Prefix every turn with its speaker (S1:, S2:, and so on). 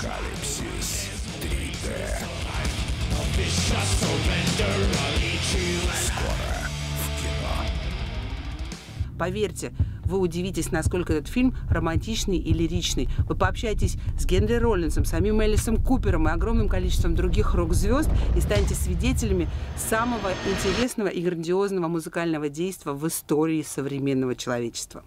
S1: Апокалипсис 3D. Скоро в кино.
S2: Поверьте, вы удивитесь, насколько этот фильм романтичный и лиричный. Вы пообщаетесь с Генри Роллинсом, самим Элисом Купером и огромным количеством других рок-звезд и станете свидетелями самого интересного и грандиозного музыкального действия в истории современного человечества.